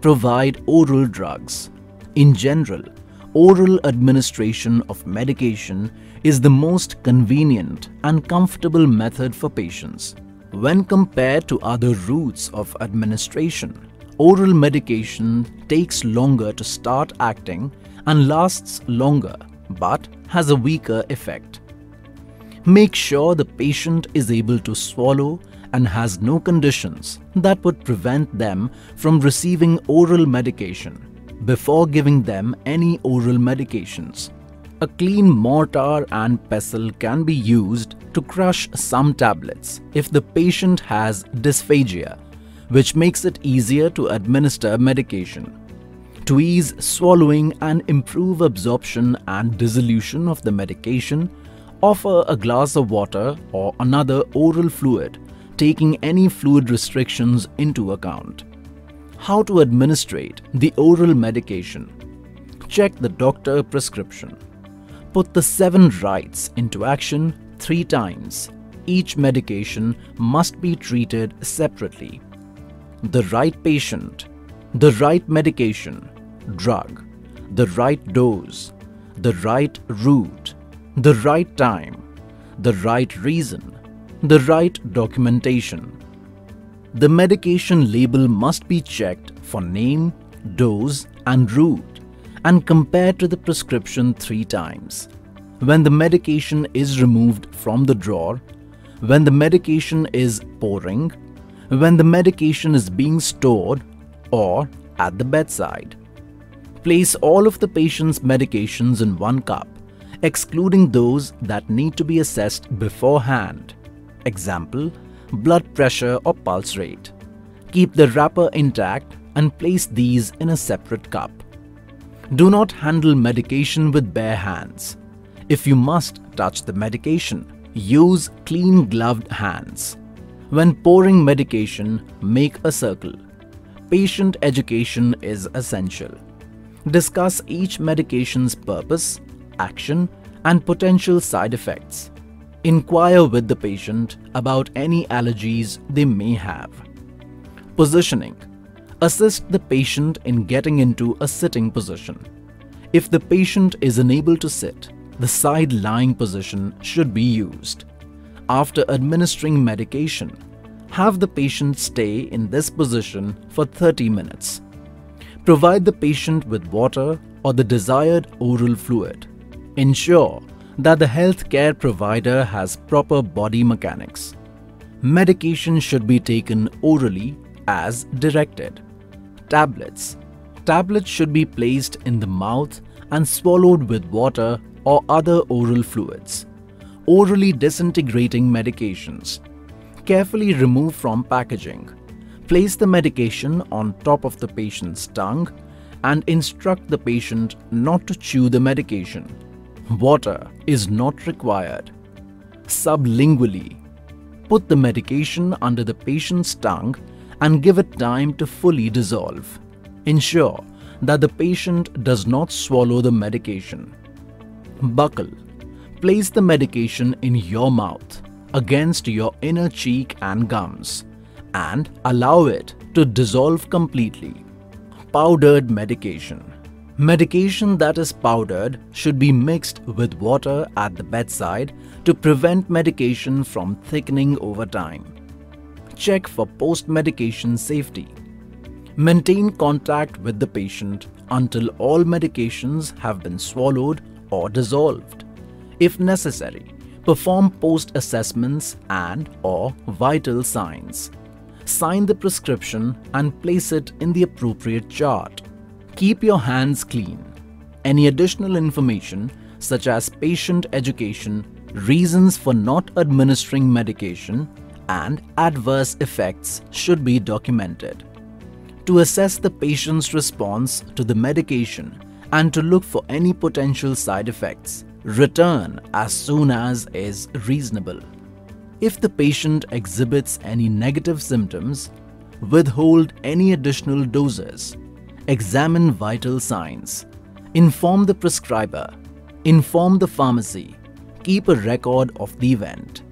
provide oral drugs. In general, oral administration of medication is the most convenient and comfortable method for patients. When compared to other routes of administration, oral medication takes longer to start acting and lasts longer but has a weaker effect. Make sure the patient is able to swallow and has no conditions that would prevent them from receiving oral medication before giving them any oral medications. A clean mortar and pestle can be used to crush some tablets if the patient has dysphagia, which makes it easier to administer medication. To ease swallowing and improve absorption and dissolution of the medication, offer a glass of water or another oral fluid, taking any fluid restrictions into account. How to administrate the oral medication. Check the doctor prescription. Put the seven rights into action three times. Each medication must be treated separately. The right patient, the right medication, drug, the right dose, the right route, the right time, the right reason, the right documentation. The medication label must be checked for name, dose and route and compared to the prescription three times. When the medication is removed from the drawer, when the medication is pouring, when the medication is being stored or at the bedside. Place all of the patient's medications in one cup, excluding those that need to be assessed beforehand. Example, blood pressure or pulse rate. Keep the wrapper intact and place these in a separate cup. Do not handle medication with bare hands. If you must touch the medication, use clean gloved hands. When pouring medication, make a circle. Patient education is essential. Discuss each medication's purpose, action, and potential side effects. Inquire with the patient about any allergies they may have. Positioning Assist the patient in getting into a sitting position. If the patient is unable to sit, the side lying position should be used. After administering medication, have the patient stay in this position for 30 minutes. Provide the patient with water or the desired oral fluid. Ensure that the healthcare provider has proper body mechanics. Medication should be taken orally as directed. Tablets. Tablets should be placed in the mouth and swallowed with water or other oral fluids. Orally disintegrating medications. Carefully remove from packaging. Place the medication on top of the patient's tongue and instruct the patient not to chew the medication. Water is not required. Sublingually, put the medication under the patient's tongue and give it time to fully dissolve. Ensure that the patient does not swallow the medication. Buccal. Place the medication in your mouth against your inner cheek and gums and allow it to dissolve completely. Powdered medication. Medication that is powdered should be mixed with water at the bedside to prevent medication from thickening over time. Check for post-medication safety. Maintain contact with the patient until all medications have been swallowed or dissolved. If necessary, perform post-assessments and or vital signs. Sign the prescription and place it in the appropriate chart. Keep your hands clean. Any additional information such as patient education, reasons for not administering medication, and adverse effects should be documented. To assess the patient's response to the medication and to look for any potential side effects, return as soon as is reasonable. If the patient exhibits any negative symptoms, withhold any additional doses examine vital signs, inform the prescriber, inform the pharmacy, keep a record of the event.